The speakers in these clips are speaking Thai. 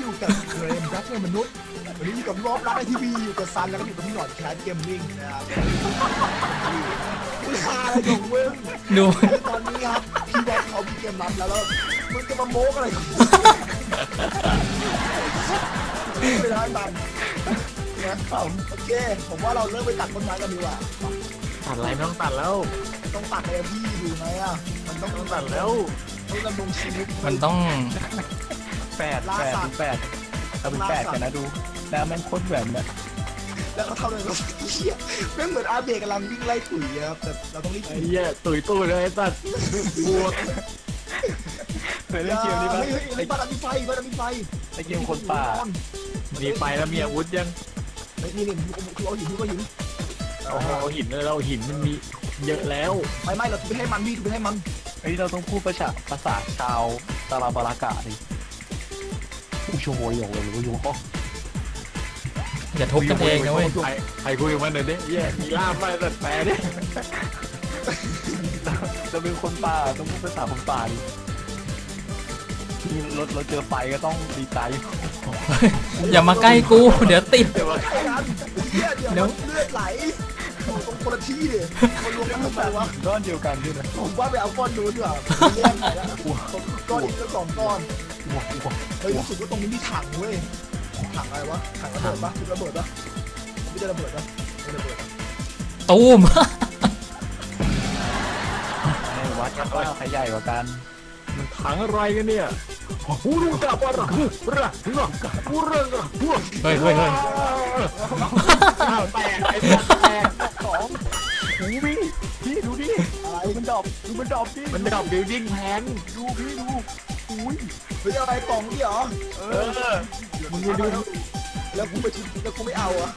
อยู่กับเกมรักเกมมนุษย์วันนี้อยู่กับรอบรักไอทีวีอยู่กับซันแล้วก็อยู่กับพี่หนอดแคสเกมมิ่งนะครับคุณคาอะไรของมึงดูตอนนี้ครับพี่บอสเขามีเกมรับแล้วแล้วมึงจะมาโม้อะไรของมึงไม่ได้ตันนะครับโอเค ผมว่าเราเริ่มไปตัดต้นไม้กันดีกว่า ตัดอะไรไม่ต้องตัดแล้วต้องตัดเลยพี่ดูไหมอะ มันต้องต้องตัดแล้ว ต้องดำรงชีวิต มันต้อง แปดแปดดูแปดเอาเป็นแปดกันนะดูหน้าแม่งโคตรแหวนเนี่ยแล้วเขาทำอะไรกันเฮียแม่งเหมือนอาเบะกำลังวิ่งไล่ตุ๋ยอะครับแต่เราต้องรีบไอ้เหี้ยตุยตู้เลยไอ้ตัดบวกเคยเล่นเกมนี้ปะเฮ้ยเฮ้ยไอ้เฮ้ยบ้านเรามีไฟบ้านเรามีไฟไอ้เกมคนป่ามีไฟแล้วมีอาวุธยังเฮ้ยนี่นี่คือเอาหินคือเอาหินโอ้โหเอาหินเลยเราหินมันมีเยอะแล้วไม่ไม่เราทุบไปให้มันพี่ทุบไปให้มันไอ้ยเราต้องพูดภาษาภาษาชาวตาลาบารากะดิ ผู้ชมโวยโยงเลยหรือว่าโยงก็อย่าทุบกันเองนะเว้ยใครใครคุยกับมันหน่อยดิเหี้ยมีล่ามไปตัดแปลดิเราเป็นคนป่าต้องพูดภาษาคนป่าดินี่รถรถเจอไฟก็ต้องดีใจอย่ามาใกล้กู เดี๋ยวติด เดี๋ยวว่าไอ้นั้นเลือดไหลตรงคนละที่ดิมันรวมกันทำไมวะก้อนเดียวกันด้วยนะผมว่าไปเอาก้อนนู้นดีกว่าแยกกันแล้วก้อนนี้แล้วสองก้อน หัวหัวเฮ้ยรู้สึกว่าตรงนี้มีถังเว้ยถังอะไรวะถังระเบิดปะระเบิดปะไม่ใช่ระเบิดปะไม่ระเบิดตูมในวัดกันว่าใครใหญ่กว่ากันมันถังอะไรกันเนี่ยหูรู้จักว่าระหูระหูระหูระหูเฮ้ยเฮ้ยเฮ้ยอ้าวแตกไอ้ตัวแตกสองหูพี่พี่ดูดิอะไรดูมันดอบดูมันดอบพี่มันดับบิลดิ้งแพนดูพี่ดูอุ้ย เฮ้ยอะไรกล่องนี่เหรอเอเอออมึงไม่ดูแล้วกูไปชิมแล้วกูไม่เอาอะ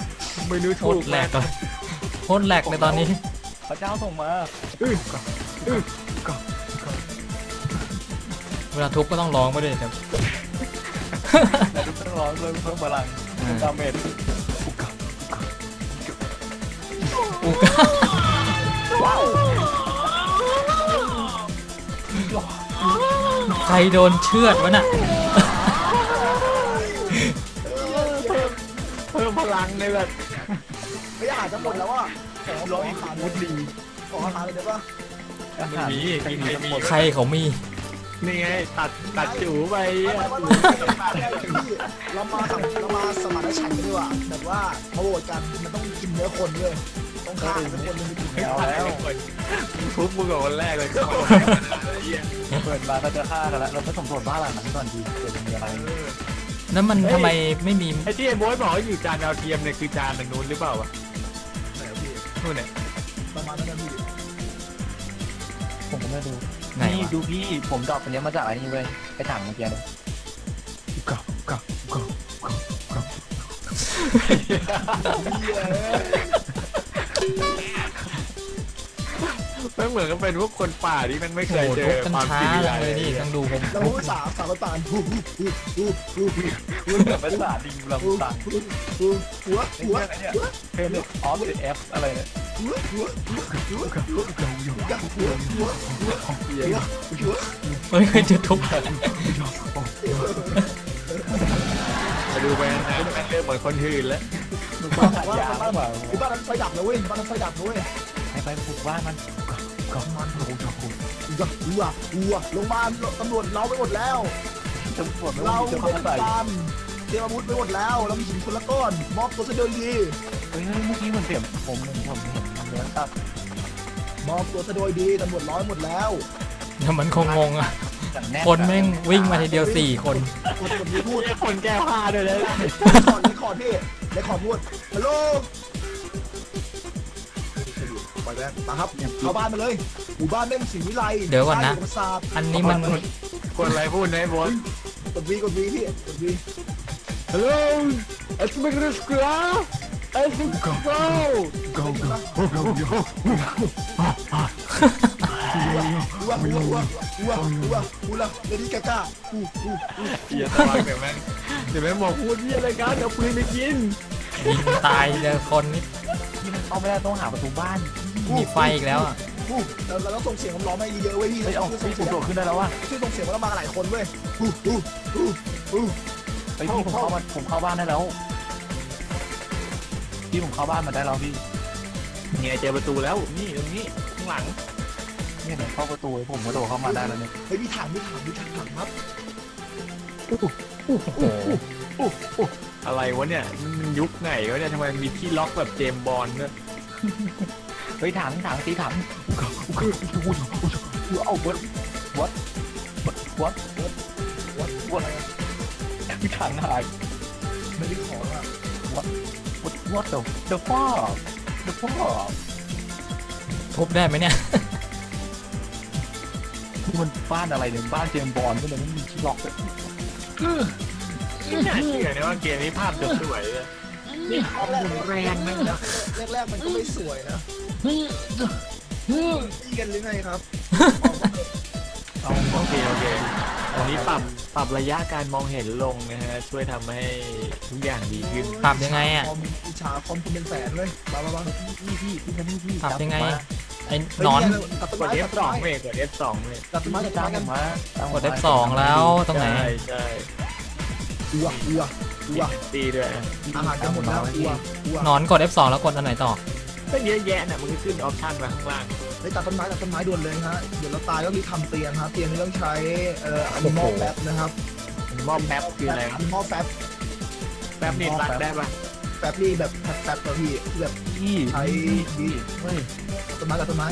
ไม่ดูโคถูตกรแหลกเลยโคตรแหลกเลยตอนนี้ พระเจ้าส่งมาเวลาทุบก็ต้องร้องไปด้วยครับ แต่ดูต้องร้องเลยเพิ่มพลังอ่าดาเมจอูกา รโดนเชือดวะน่ะเพิ่มพลังในแบบไม่อาหารจะหมดแล้วอะขอขร้ออยอาหารวุฒิลีขออาหารเลยได้ปะอามันหารมีกินมีหมดใครเขามี นี่ไงตัดตัดจูไปไม่ไม่ไม่พี่เรามาทำเรามาสมานฉันท์กันดีกว่าแบบว่ามาโหวตกันมันต้องกินเนื้อคนเลย ต้องฆ่าทุกคนมันจะกินเนื้อเอาแล้วทุบมึงกับคนแรกเลยเปิดมาก็จะฆ่ากันแล้วเราไปสำรวจบ้านหลังนั้นก่อนดีเกิดมีอะไรแล้วมันทำไมไม่มีไอ้ที่ไอ้โบ๊ทบอกว่าอยู่จานดาวเทียมเนี่ยคือจานทางนู้นหรือเปล่าวะนู่นเนี่ยประมาณนั้นนะพี่ผมก็ไม่รู้ไหนนี่วะดูพี่ผมดรอปอันเนี้ยมาจากไอ้นี่เว้ยไอ้ถังเมื่อกี้เนี่ยกับกับกับกับ มันเหมือนกับเป็นพวกคนป่าที่มันไม่เคโอ้ยโหเจอกันความช้าจริงจังเลเลยยนี่ต้องดูผมเราทุบพูดสามสามตาลฮู้ฮู้ฮู้ฮู้ฮู้ฮู้แบบภาษาดิงลำตังฮู้หัวหัวเพนออฟเอฟอะไรเนี่ยหัวหัวหัวหัวหัวหัวหัวหัวหัวเฮ้ยเฮ้ยจะทุบไปดูไปนะแม่งเริ่มเหมือนคนอื่นแล้ว บ้านยาหรือเปล่าบ้านนั้นไฟดับนะเว้ยบ้านนั้นไฟดับนะเว้ยให้ไปปลุกบ้านมันกับมันโอ้โหหัวหัวหัวลงมาตำรวจเราไปหมดแล้วตำรวจไม่เรารู้จะเป็เข้านใส่การเตรียมอาวุธไปหมดแล้วเรามีหินคนละก้อนมอบตัวซะโดยดีเฮ้ยเมื่อกี้มันเสียงผมผมผมเห็นเนื้อตับมอบตัวซะโดยดีตำรวจร้อยหมดแล้วเดี๋ยมันคงงงอะคนแม่งวิ่งมาทีเดียวสี่คนคนคนนี้พูดคนแก้ผ้าด้วยเลยขอดเลยขอดพี่ เลยขอดพูดฮัลโหลปล่อยแม่มาครับเข้าบ้านมาเลยหมู่บ้านแม่งสีวิไลเดี๋ยวก่อนนะประสาทอันนี้มันคนอะไรพูดนะไอ้โบ๊ทกดวีกดวีพี่กดวีฮัลโหลเอสเมกริสกราเอสโก go go go go หัวหัวหัวหัวหัวหัวละเลดี้กาก้าฮู้ฮู้ฮู้เหี้ยตะวันเดี๋ยวแม่ง เดี๋ยวแม่งบอกพูดที่อะไรกันเอาปืนไปกินยิงตายเจอคนนี่ที่มันเข้าไม่ได้ต้องหาประตูบ้านมีไฟอีกแล้วอะฮฮู้แล้วเราต้องส่งเสียงคำร้องมาเยอะๆเว้ยพี่เฮ้ยเอาช่วยส่พี่งผมเสียงโดดขึ้นได้แล้วว่ะช่วยส่งเสียงว่าเรามากันหลายคนเว้ยฮู้ฮู้ฮู้ฮู้เฮ้ยพี่ผมเข้ามาผมเข้าบ้านได้แล้วพี่ผมเข้าบ้านมาได้แล้วพี่เนี่ยเจอประตูแล้วนี่ตรงนี้ข้างหลังเนี่ยเนี่ยเข้าประตูผมก็โดดเข้ามาได้แล้วเนี่ยเฮ้ยพี่ถังพี่ถังพี่ถังถังครับโอ้โหอะไรวะเนี่ยมันยุคไหนวะเนี่ยทำไมมีที่ล็อกแบบเจมส์บอลเนี่ยเฮ้ยถังถังตีถังเอาวัดวัดวัดวัดวัดวัดอะไรอะถังหายไม่ได้ของอะวัดวัดเดอะเดอะฟ้าเดอะฟ้าทุบได้ไหมเนี่ยที่มันบ้านอะไรเนี่ยบ้านเจมส์บอลก็เลยไม่มีที่ล็อกเลย ไม่น่าเชื่อนะว่าเกมนี้ภาพจะสวยเลยนี่ข้อมูลแรงนะแรกๆมันก็ไม่สวยนะพี่กันหรือไงครับเอาโอเคโอเคอันนี้ปรับปรับระยะการมองเห็นลงนะฮะช่วยทำให้ทุกอย่างดีขึ้นปรับยังไงอะคอมอิชาคอมคุณเป็นแสนเลยมามามาพี่พี่พี่พี่พี่ปรับยังไงมา ไอ้หนอนตัดต้นกด ไม้ F2 เมกด F2 เมกตัดต้นไม้ตัดต้นตามไม้ผกันมมาตามผมกมาด F2 แล้วตรงไหน ใช่ใช่อัวอัวอัวตีด้วยอาหารจะหมดแล้วอัวอัวหนอนกด F2 แล้วกดอันไหนต่อ ก็เยอะแยะน่ะมันก็ขึ้นออปชั่นมาข้างล่างเฮ้ยตัดต้นไม้ตัดต้นไม้ด่วนเลยฮะเดี๋ยวเราตายต้องรีบทำเตียงฮะเตียงนี้ต้องใช้เอ่ออันมอลแป๊บนะครับมอบแป๊บคืออะไรอันมอลแป๊บแป๊บนี่รัดได้ปะ แป๊บนี่แบบแป๊บแป๊บตัวพี่ที่แบบพี่ใช้ดีเฮ้ยตัดต้นไม้ตัดต้นไม้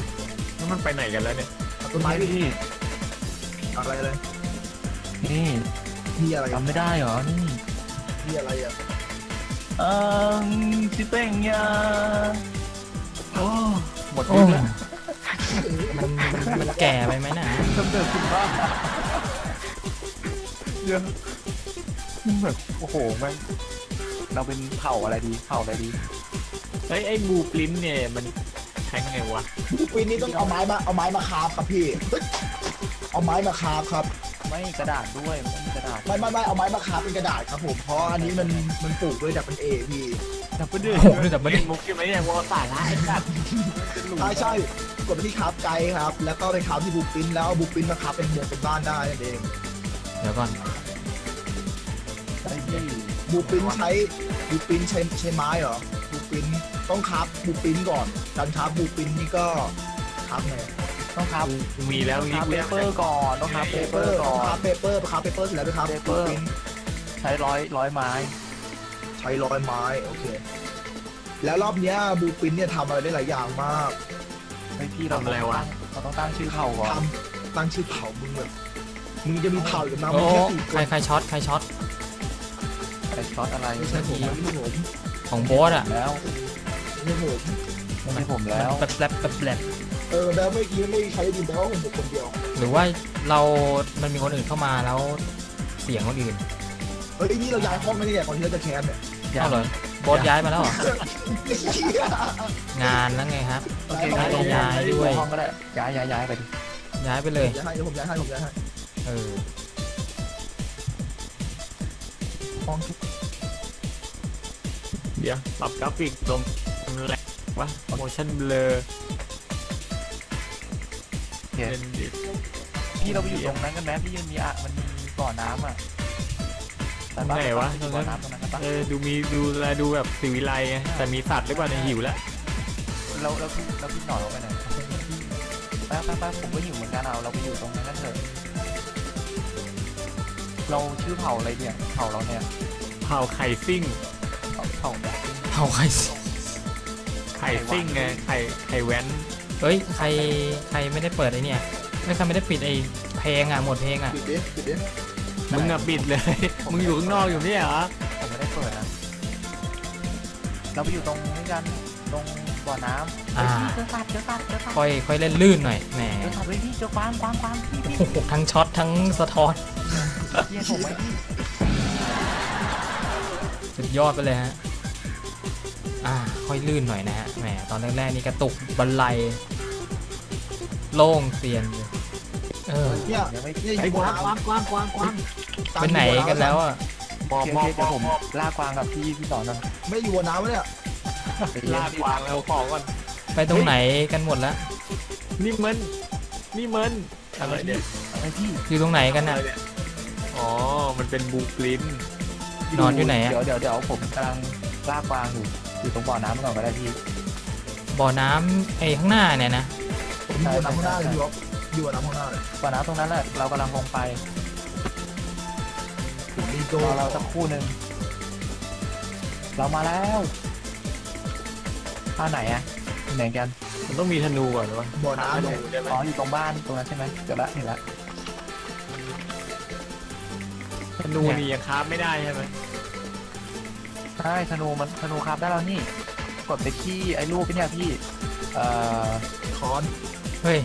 แล้วมันไปไหนกันแล้วเนี่ยตัดต้นไม้พี่พี่อะไรเลยนี่มีอะไรจำไม่ได้เหรอนี่มีอะไรอะเอ่อชิเป้งยาโอ้หมดโอ้ยุคแล้วมันมันมันแก่ไปไหมน่ะเริ่มเดินขึ้นบ้านเยอะมันแบบโอ้โหแม่ง เราเป็นเผ่าอะไรดีเผ่าอะไรดีเฮ้ยไอ้บูปรินท์เนี่ยมันแทงไงวะปีนี้ต้องเอาไม้มาเอาไม้มาคาบครับพี่เฮ้ยเอาไม้มาคาบครับ ไม่กระดาษด้วยมันต้องมีกระดาษไม่ไม่ไม่เอาไม้มาคาบเป็นกระดาษครับผมเพราะอันนี้มันมันปลูกด้วยจากเป็นเอพี่ดับเบิลเดือโอ้โหแต่ไม่ได้เล่นมุกใช่ไหมเนี่ยวอลสาระไอ้สัตว์ใช่ใช่กดไปที่คาบไกด์ครับ แล้วก็ไปคาบที่บูปินแล้วเอาบูปินมาคาบเป็นเมืองเป็นบ้านได้นั่นเองเดี๋ยวก่อนไอ้พี่ บูปินใช้บูปินใช้ใช้ไม้เหรอบูปินต้องคาบบูปินก่อนการคาบบูปินนี่ก็คาบไงต้องครับมีแล้วคนี่รับกูเปอยากเปอร์ก่อนต้องครับเปเปอร์ก่อนคาบเปเปอร์คาบเปเปอร์เสร็จแล้วไปคาบ paper บูปินใช้ร้อยร้อยไม้ ใช้ร้อยไม้โอเค แล้วรอบเนี้ยบูปินเนี่ยทำอะไรได้หลายอย่างมากไอ้พี่เราต้องตั้งเราต้องตั้งชื่อเผ่าก่อนทำตั้งชื่อเผ่ามึงแบบมึงจะมีเผ่าอยู่นะโอ้มึงแค่สี่คใครนใครช็อตใครช็อต ไอ้ช็อตอะไรไม่ใช่ผมไม่ใช่ผมของโบ๊ทอะแล้วไม่ใช่ผมไม่ใช่ผมแล้วแป๊บแป๊บแป๊บแป๊บเออแล้วเมื่อกี้ไม่มีใครได้ยินแต่ว่าผมคนเดียว หรือว่าเรามันมีคนอื่นเข้ามาแล้วเสียงคนอื่นเฮ้ยนี่เราย้ายห้องไม่ได้เนี่ยก่อนที่เราจะแคสเนี่ยเอ้าเหรอโบ๊ทย้ายมาแล้วเหรอเหี้ยงานแล้วไงครับโอเคย้ายย้ายย้ายด้วยห้องก็ได้ย้ายย้ายย้ายไปดิย้ายไปเลยย้ายให้เดี๋ยวผมย้ายให้ผมย้ายให้เออ ห้องที่เดี๋ยวปรับกราฟิกลงมันแหลกวะ motion blur เขียนเป็นดิพี่เราไปอยู่ตรงนั้นกันไหมพี่ยังมีอะมันมีบ่อน้ำอะตรงไหนวะตรงบ่อนั้นน้ำตรงนั้นกันปะเออดูมีดูแลดูแบบสิวิไลไงแต่มีสัตว์หรือเปล่าในยหิวแล้วแล้วแล้วพี่แล้วพี่หน่อยเราไปไหนไปไปไปผมก็อยู่เหมือนกันเอาเราไปอยู่ตรงนั้นกันเถอะ เราชื่อเผ่าอะไรเนี่ยเผ่าเราเนี่ยเผาไข่ซิ่ง เผ่าเผ่าเนี่ยเอาใครสิไข่ซิ่งไงไข่ไข่แว้นเฮ้ยใครใครไม่ได้เปิดไอ้เนี่ยไม่ใครไม่ได้ปิดไอ้เพลงอะหมดเพลงอะปิดดิปิดดิมึงอะปิดเลย มึงอยู่ข้างนอกอยู่เนี่ยเหรอผมไม่ได้เปิดนะเราไปอยู่ตรงนี้กันตรงบ่อน้ำอ่าเจอสัตว์เจอสัตว์เจอสัตว์ค่อยค่อยเล่นลื่นหน่อยแหมเจอสัตว์เลยพี่เจอความความความพี่พี่โอ้โหทั้งช็อตทั้งสะท้อน พี่ให้ผมไหมพี่สุดยอดไปเลยฮะ อ่า ค่อยลื่นหน่อยนะฮะ แหม ตอนแรกๆนี่กระตุกบันไลโล่งเตียนเลยเออ เนี่ยยังไม่เนี่ยอไอ้ยู่กบนวางกวางน้ำกวางกวางกวางตามไปไหนกันแล้วอะมอบโอเคมอบเดี๋ยวผมมอบล่ากวางกับพี่พี่สอนกันไม่อยู่บนน้ำวะเนี่ยลากกวางแล้วของก่อน ไปตรงไหนกันหมดแล้ว นี่มัน นี่มันอะไรเนี่ยอะไรพี่อยู่ตรงไหนกันน่ะ อะไรเนี่ยอ๋อ มันเป็นบูกลินนอนอยู่ไหนอะ เดี๋ยวเดี๋ยวเดี๋ยวผมกำลังลากวางอยู่อยู่ตรงบ่อน้ำก่อนก็ได้พี่บ่อน้ำไอ้ข้างหน้าเนี่ยนะผมอยู่น้ำข้างหน้าเลยอยู่ครับอยู่กับน้ำข้างหน้าเลยบ่อน้ำตรงนั้นแหละเรากำลังลงไปผมมีโกรอเราสักครู่หนึ่งเรามาแล้วท่าไหนอะอยู่ไหนกัน มันต้องมีธนูก่อนวะบ่อน้ำธเลนูยได้ไหมอ๋ออยู่ตรงบ้านตรงนั้นใช่ไหมเดี๋ยวละเห็นละ ธนูนี่ยังคราฟไม่ได้ใช่ไหมใช่ธนูมันธนูครับได้แล้วนี่ กดไปที่ไอ้รูปเนี่ยพี่ เอ่อคอนเฮ้ย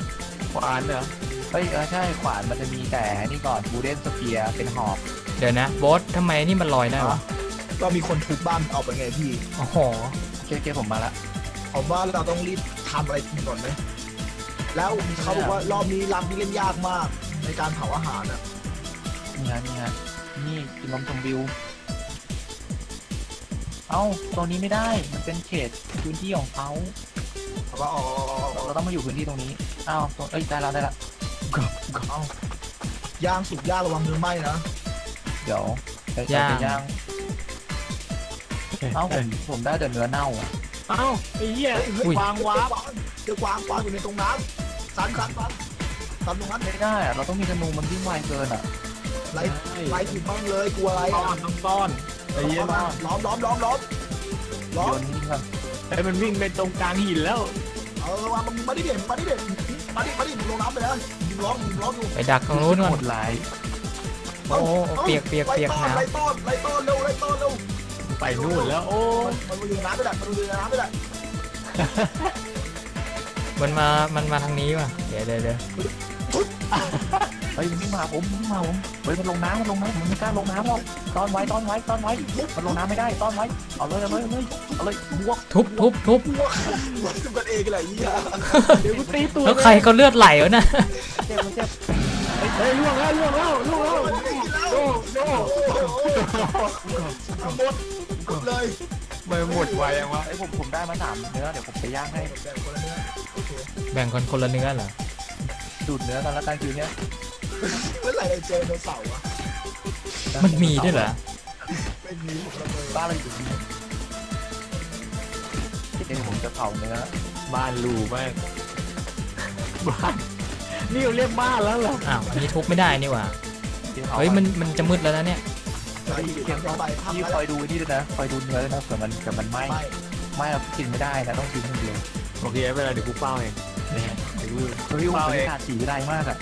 ขวานเหรอเฮ้ยเออใช่ขวานมันจะมีแต่นี่ก่อนบูเดนสเปียเป็นหอกเดี๋ยวนะโบอสทำไมนี่มันลอยได้วะก็มีคนทุบบ้านเอาไปไงพี่โอ้โหโอเคโอเคผมมาละผมว่าเราต้องรีบทำอะไรกินก่อนไหมแล้วเขาบอกว่ารอบนี้รังนี่เล่นยากมากในการเผาอาหารอะนี่ฮะนี่ฮะ นี่กินนมชมวิว เอ้าตรงนี้ไม่ได้ มันเป็นเขตพื้นที่ของเขาเขาว่าอ๋อเราต้องมาอยู่พื้นที่ตรงนี้เอ้าตรงเอ้ยได้แล้วได้ละย่างสุกย่างระวังเนื้อไหม้นะเดี๋ยวจะย่าง จะย่างเอ้าผมผมได้แต่เนื้อเน่าอะเอ้าไอ้เหี้ยเฮ้ย วางวาร์ปเดี๋ยวกวางกวางอยู่ในตรงน้ำสันสันสันสันตรงนั้นไม่ได้อะเราต้องมีธนูมันวิ่งไวเกินอะ ไล่ไล่ถูกบ้างเลยกลัวอะไรซ่ออะนต้องซ่อนไอ้เหี้ยเอามาล้อมล้อมล้อมล้อมล้อโยมนนี่ก่อนไอ้มันวิ่งไปตรงกลางหินแล้วเออมามาดิเด่นมาดิเด่นมาดิมาดิลงน้ำไปนะยิงล้อมยิงล้อมอยู่ไปดักตรงนู้นก่อน โหดร้ายโอ้โหเปียกเปียกเปียกไล่หนาวไล่ต้อนไล่ต้อนเร็วไล่ต้อนเร็วไปนู่นแล้วโอ้มันมันอยู่ในน้ำไปแหละมันอยู่ในน้ำไปแหละมันมา มันมาทางนี้ว่ะ เดี๋ยวเดี๋ยวเดี๋ยว เฮ้ยมันวิ่งมาหาผมมันวิ่งมาหาผมเฮ้ยมันลงน้ำมันลงน้ำมันไม่กล้าลงน้ำหรอกต้อนไว้ต้อนไว้ต้อนไว้มันลงน้ำไม่ได้ต้อนไว้เอาเลยเอาเลยเอาเลยเอาเลยบวกทุบทุบทุบหัวจุกันเองอะไรอย่างเงี้ยเดี๋ยวกูตีตัวแล้วใครก็เลือดไหลวะน่ะเจ็บมันเจ็บเฮ้ยล่วงแล้วล่วงแล้วล่วงแล้วโดโดหมดหมดเลยไม่หมดไวยังวะไอ้ยผมผมได้มาสามเนื้อเดี๋ยวผมไปย่างให้แบ่งคนละเนื้อโอเคแบ่งคนคนละเนื้อเหรอดูดเนื้อกันแล้วกันคืนเนี้ย เมื่อไหร่เราเจอไดโนเสาร์อะมันมีด้วยเหรอไม่มีผมละเมอบ้านเราอยู่ที่นี่เดี๋ยวผมจะเผาเนื้อบ้านรูมากบ้านนี่เราเรียกบ้านแล้วเหรออ้าวอันนี้ทุบไม่ได้นี่หว่าที่ผาเฮ้ยมันมันจะมืดแล้วนะเนี่ยไปเพียงไปพักพี่แล้ควอยดูนี่ด้วยนะคอยดูเนื้อด้วยนะเผื่อมันเผื่อมันไหม้ไม่ไหม้เรากินไม่ได้นะต้องกินคนเดียวโอเคไม่เป็นไรเดี๋ยวกูเป้าเองเนี่ยเดี๋ยวกูเฮ้ยผมเป็นขาดสีได้มากอะ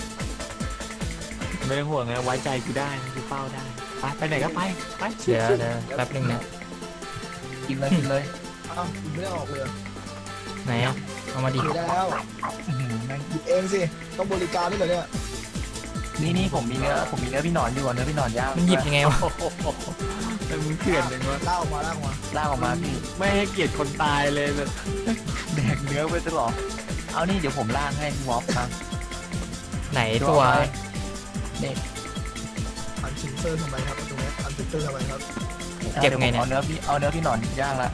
ไม่ต้องห่วงนะไว้ใจกูได้นะกูเป้าได้ ไปไปไหนก็ไปไปเดี๋ยวเดี๋ยวแป๊บนึงนะกินเลยกินเลยอ้าวไม่ได้ออกเลยไหนอะเอามาดิถือได้แล้วอื้อหือแม่งหยิบเองสิต้องบริการด้วยเหรอเนี่ยนี่นี่ผมมีเนื้อผมมีเนื้อพี่หนอนอยู่อะเนื้อพี่หนอนย่างมันหยิบยังไงวะโอ้โหมันมึงเถื่อนจังวะล่าออกมาล่าออกมาลากออกมาพี่ไม่ให้เกียรติคนตายเลยแบบแดกเนื้อไปตลอดเอานี่เดี๋ยวผมล่างให้พี่วอฟนะไหนตัวอั นชินเซอร์ทำไมครับตรงนี้อันชินเซอร์ทำไมครับเก็บไงเนี่ยเอาเนื้อพี่เอาเนื้อพี่หนอนย่างละ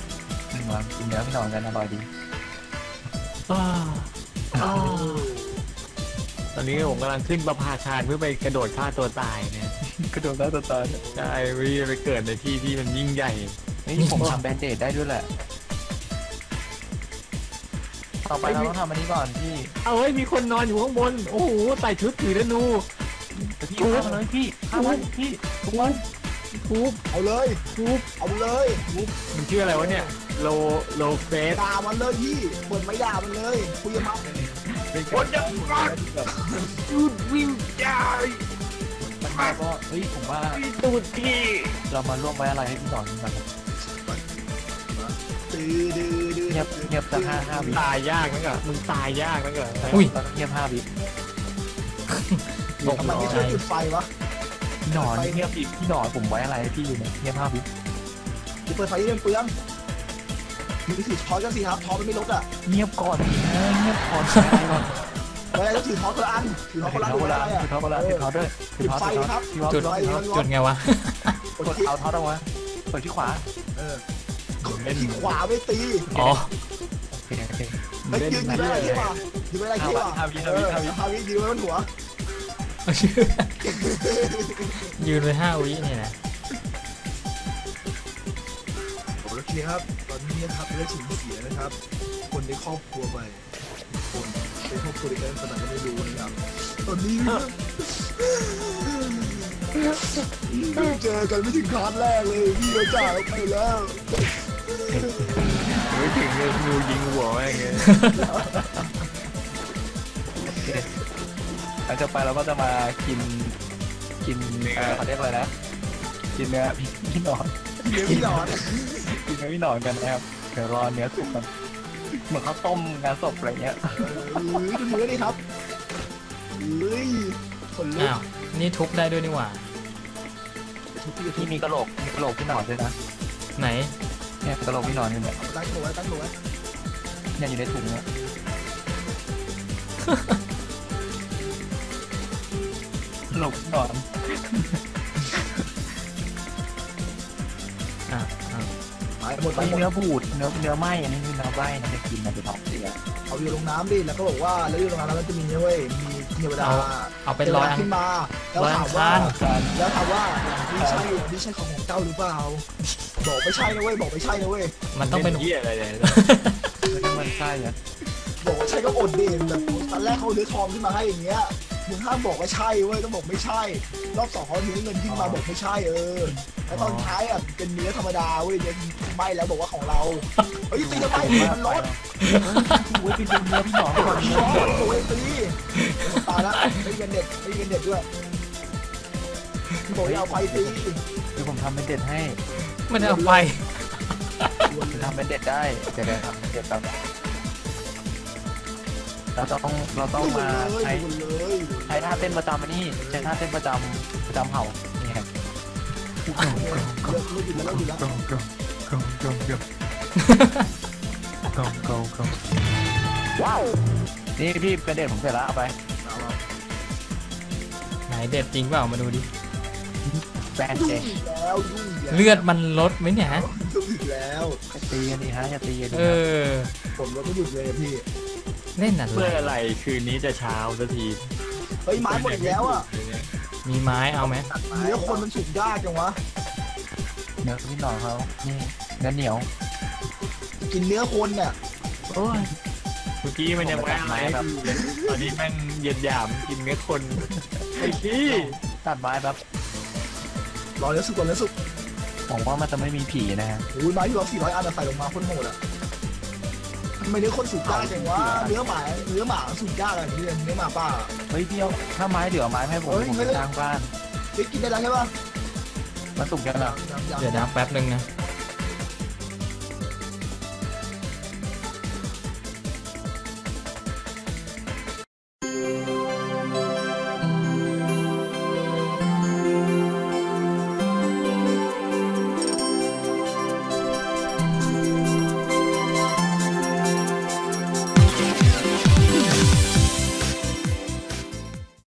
หนึ่งวันกินเนื้อพี่หนอนกันอร่อยดีอ้าวอ้าวตอนนี้ผมกำลังขึ้นประภาคารเพื่อไปกระโดดฆ่าตัวตายเนี่ยกระโดดได้ตัวตายใช่เพื่อไปเกิดในที่ที่มันยิ่งใหญ่นี่ผมทำแบนเดดได้ด้วยแหละต่อไปเราต้องทำอันนี้ก่อนพี่ เอาเฮ้ยมีคนนอนอยู่ข้างบน โอ้โหใส่ชุดถือธนู พี่ข้ามมาเลยพี่ข้ามมาพี่ทุกวันทุบเอาเลยทุบเอาเลยมันชื่ออะไรวะเนี่ยโลโลเฟสด่ามันเลยพี่เปิดไม่ด่ามันเลยคุยกับมันเป็นคนยังรักจุดวิวใจมันมาก็เฮ้ยผมว่าตูดที่เรามาร่วมไว้อะไรให้พี่หนอนกันดื้อดื้อดื้อเงียบเงียบสักห้าห้าวิตายยากนักเหรอมึงตายยากนักเหรออุ้ยเราต้องเงียบห้าวิตก ทำไมไม่ช่วยจุดไฟวะพี่หนอนเงียบอีกพี่หนอนผมไว้อะไรให้พี่อยู่เนี่ยเงียบห้าวิจะเปิดไฟที่เปลืองมึงถือช้อนกันสิครับช้อนมันไม่ลดอะเงียบก่อนพี่นะเงียบก่อนอะไรก่อนเฮ้ยต้องถือช้อนคนละอันถือช้อนคนละอันถืดูออะไรเท้าอะถือเท้าด้วยถือจุดเท้าไฟถือครัเท้าบถือจุดเท้าจุดไงวะกดกดที่เอาเท้าตรงวะเปิดที่ขวาเออกดที่ขวาไม่ตีอ๋อโอเคโอเคเฮ้ยยืนยืนไว้อะไรที่ว่ะยืนไว้อะไรที่ว่ะห้าวิเอห้าวิอห้าวิห้าวิยืนไว้บนหัวเอาชื่อ ยืนไปห้าวิเนี่ยนะโอเคครับตอนนี้นะครับเรื่องสูญเสียนะครับ คนในครอบครัวไปคนในครอบครัวเดียวกันขนาดก็ไม่รู้นะครับตอนนี้เพิ่งเจอกันไม่ถึงคลาสแรกเลยพี่เราจ่ายไปแล้วไม่ถึงเลยงูยิงหัวแม่งเลย หลังจากไปเราก็จะมากินกินเอ่อเขาเรียกอะไรนะกินเนื้อพี่พี่หนอนเดี๋ยวพี่หนอนกินเนื้อพี่หนอนกันนะครับเดี๋ยวรอเนื้อสุกกันเหมือนข้าวต้มงานศพอะไรเงี้ยเออดูเนื้อดิครับเฮ้ยคนลุกอ้าว นี่ทุบได้ด้วยนี่หว่าทุกทีที่มีกระโหลกมีกระโหลกพี่หนอนด้วยนะไหน เนี่ยกระโหลกพี่หนอนอยู่เนี่ยตั้งตัวไว้ตั้งตัวไว้เนี่ยอยู่ในถุงเนี่ยกระโหลกพี่หนอนอะอะหายหมดไปนี่หมดเนื้อบูดเนื้อเนื้อไหม้อันนี้คือเนื้อไหม้นะจะกินมันจะท้องเสีย เอาอยู่ลงน้ำดิแล้วก็บอกว่าแล้วอยู่ลงน้ำแล้วมันจะมีเนี่ยเว้ยมีเทวดาเอาเป็นร้อยอันขึ้นมาแล้วร้อยอัถางมว่า คาร แล้วถามว่านี่ใช่นี่ใช่ของของเจ้าหรือเปล่า บอกไม่ใช่นะเว้ยบอกไม่ใช่นะเว้ยมันต้องเป็น เหี้ยอะไรเนี่ยไม่ได้มันใช่อะบอกว่าใช่ก็อดเดนแบบตอนแรกเขาเอาเนื้อทองขึ้นมาให้อย่างเงี้ย มึงห้ามบอกว่าใช่เว้ยต้องบอกไม่ใช่ รอบสองเขาเอาเนื้อเงินขึ้นมาบอกไม่ใช่เออ แล้วตอนท้ายอะเป็นเนื้อธรรมดาเว้ยเนื้อไม่แล้วบอกว่าของเราเฮ้ยตีทำไมมันร้อนโอ้ยไปดูเนื้อพี่หนอนก่อนร้อนโอ้ยตีตายแล้วไม่เงินเด็ดไม่เงินเด็ดด้วยบอกให้เอาไฟตีเดี๋ยวผมทำเป็นเด็ดให้ไม่ได้เอาไปผมทำเป็นเด็ดได้เดี๋ยวเดี๋ยวทำเป็นเด็ดครับเราต้องเราต้องมาเลยใช้ดูเลยใช้ท่าเต้นประจำอันนี้ใช้ท่าเต้นประจำประจำเห่านี่ครับว้าวนี่พี่กป็นเด็ดผมเสร็จแล้วเอาไปไหนเด็ดจริงเปล่ามาดูดิแบนเจเลือดมันลดไหมเนี่ยฮะแล้วตีกันดิฮะอย่าตีกันเออผมก็ไม่หยุดเลยพี่เล่นอะไรเมื่อไหร่คืนนี้จะเช้าสักที ฮ้ยไม้หมดอีกแล้วอะมีไม้เอาไหมเนื้อคนมันสุกยากจังวะเนื้อพี่หนอนเขานี่เนื้อเหนียว กินเนื้อคนเนี่ยโอ้ยเมื่อกี้มันยังไม่อะไรครับตอนนี้แม่งเหยียดหยามกินเนื้อคนไอ้พี่ตัดไม้แบบรอเนื้อสุกก่อนเนื้อสุกผมว่ามันจะไม่มีผีนะฮะโอ้ยไม้ที่เรา400อันอะใส่ลงมาโคนโหดอะทำ ไมเนื้อคนสุกยากจังวะเนื้อหมาเนื้อหมาสุกยากอะไรนี่เนื้อหมาป่าเฮ้ยพี่เอาถ้าไม้เดี๋ยวเอาไม้ให้ผมเฮ้ยผมไม่ไปได้สร้างบ้านเฮ้ยกินได้แล้วใช่ปะมันสุกยังอะยังยังเดี๋ยวนะแป๊บนึงนะ